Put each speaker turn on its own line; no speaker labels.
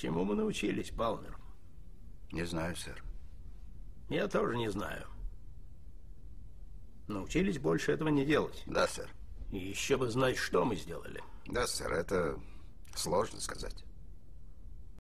Чему мы научились, Палмер?
Не знаю, сэр.
Я тоже не знаю. Научились больше этого не делать.
Да, сэр.
И еще бы знать, что мы сделали.
Да, сэр, это сложно сказать.